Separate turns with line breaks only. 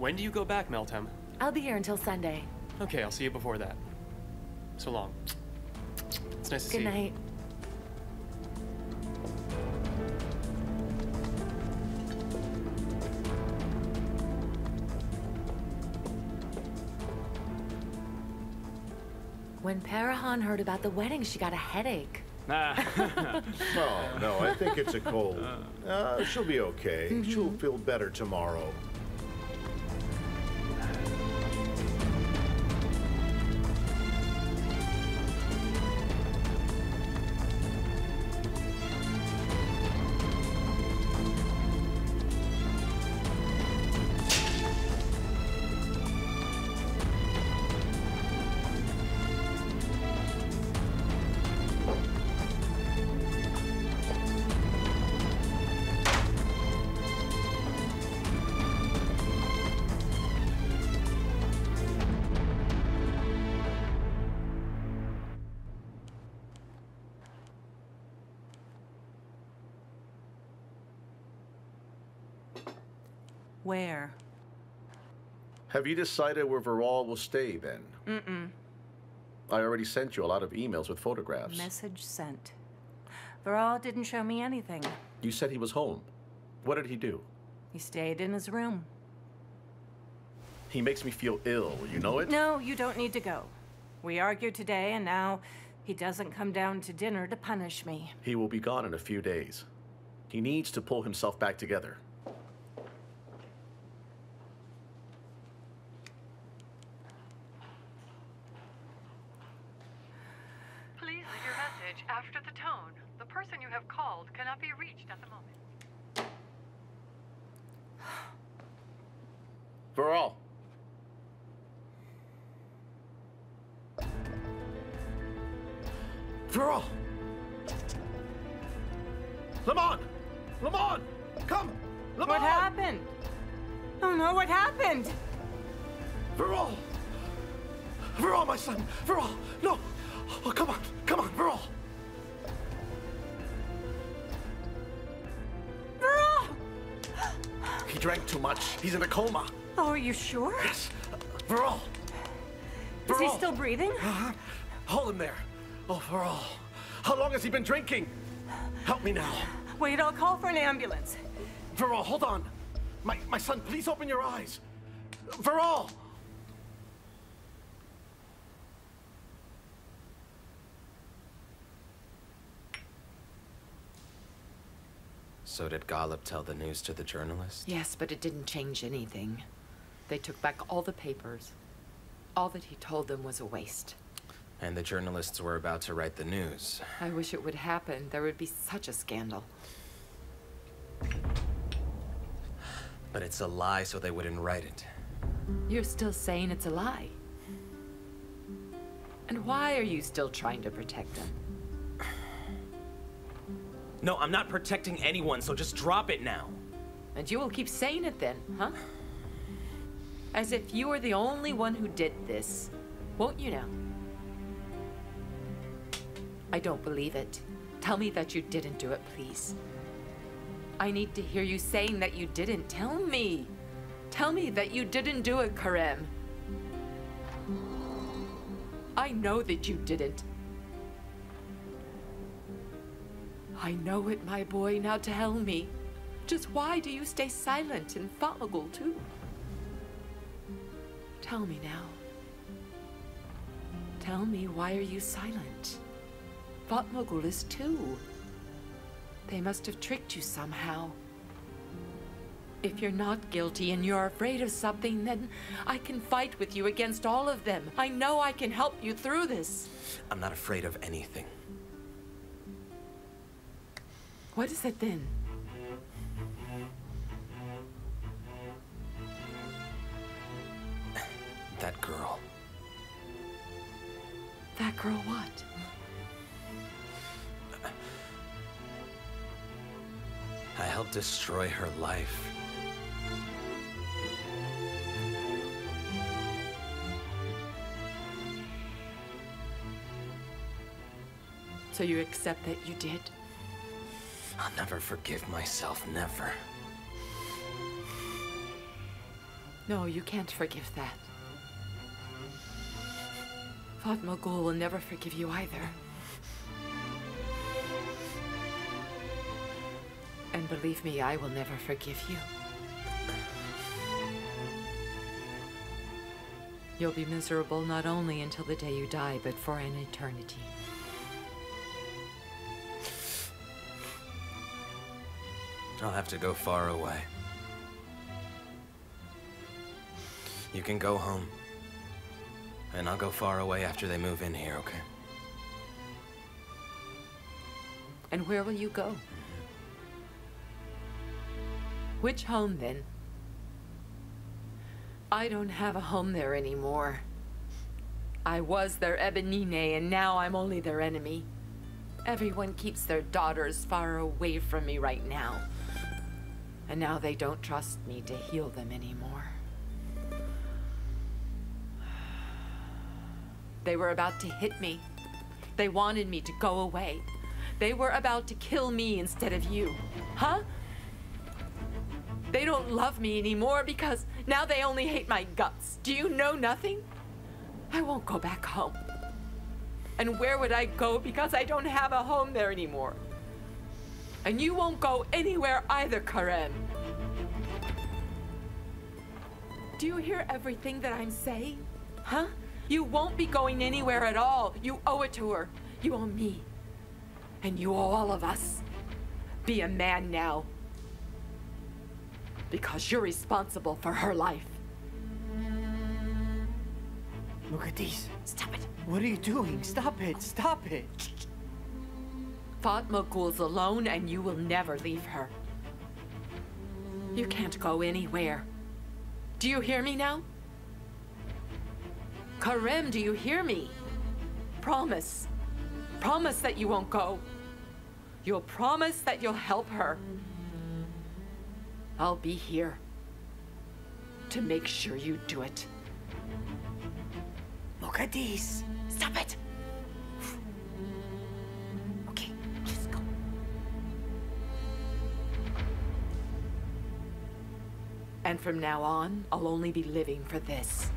When do you go back, Meltem?
I'll be here until Sunday.
Okay, I'll see you before that. So long. It's nice to see you.
Good night. When Perihan heard about the wedding, she got a headache.
Oh, no, I think it's a cold. Uh, she'll be okay. She'll feel better tomorrow.
Where?
Have you decided where Vural will stay then? Mm-mm. I already sent you a lot of emails with photographs.
Message sent. Vural didn't show me anything.
You said he was home. What did he do?
He stayed in his room.
He makes me feel ill, you know it?
No, you don't need to go. We argued today, and now he doesn't come down to dinner to punish me.
He will be gone in a few days. He needs to pull himself back together.
Please leave your message after the tone. The person you have called cannot be reached at the moment.
Vural! Vural! Lamont! Lamont! Come! Lamont!
What happened? Oh no, what happened?
Vural! Vural, my son! Vural! No! Oh, come on! Come on, Vural! Drank too much. He's in a coma.
Oh, are you sure?
Yes. Vural!
Is he still breathing?
Uh-huh. Hold him there. Oh, Vural. How long has he been drinking? Help me now.
Wait, I'll call for an ambulance.
Vural, hold on. My, my son, please open your eyes. Vural!
So did Golub tell the news to the journalist?
Yes, but it didn't change anything. They took back all the papers. All that he told them was a waste.
And the journalists were about to write the news.
I wish it would happen. There would be such a scandal.
But it's a lie, so they wouldn't write it.
You're still saying it's a lie. And why are you still trying to protect them?
No, I'm not protecting anyone, so just drop it now.
And you will keep saying it then, huh? As if you are the only one who did this. Won't you now? I don't believe it. Tell me that you didn't do it, please. I need to hear you saying that you didn't. Tell me. Tell me that you didn't do it, Kerim. I know that you didn't. I know it, my boy. Now tell me. Just why do you stay silent in Fatmagul, too? Tell me now. Tell me why are you silent? Fatmagul is too. They must have tricked you somehow. If you're not guilty and you're afraid of something, then I can fight with you against all of them. I know I can help you through this.
I'm not afraid of anything.
What is it then?
That girl.
That girl what?
I helped destroy her life.
So you accept that you did?
I'll never forgive myself, never.
No, you can't forgive that. Fatmagul will never forgive you either. And believe me, I will never forgive you. You'll be miserable not only until the day you die, but for an eternity.
I'll have to go far away. You can go home. And I'll go far away after they move in here, okay?
And where will you go? Mm-hmm. Which home, then? I don't have a home there anymore. I was their Ebenine, and now I'm only their enemy. Everyone keeps their daughters far away from me right now. And now they don't trust me to heal them anymore. They were about to hit me. They wanted me to go away. They were about to kill me instead of you. Huh? They don't love me anymore because now they only hate my guts. Do you know nothing? I won't go back home. And where would I go because I don't have a home there anymore? And you won't go anywhere either, Kerim. Do you hear everything that I'm saying? Huh? You won't be going anywhere at all. You owe it to her. You owe me. And you owe all of us. Be a man now. Because you're responsible for her life.
Mukaddes,
Stop it.
what are you doing? Stop it, stop it.
Fatmagul's alone and you will never leave her. You can't go anywhere. Do you hear me now? Kerim, do you hear me? Promise. Promise that you won't go. You'll promise that you'll help her. I'll be here to make sure you do it.
Mukaddes.
Stop it! And from now on, I'll only be living for this.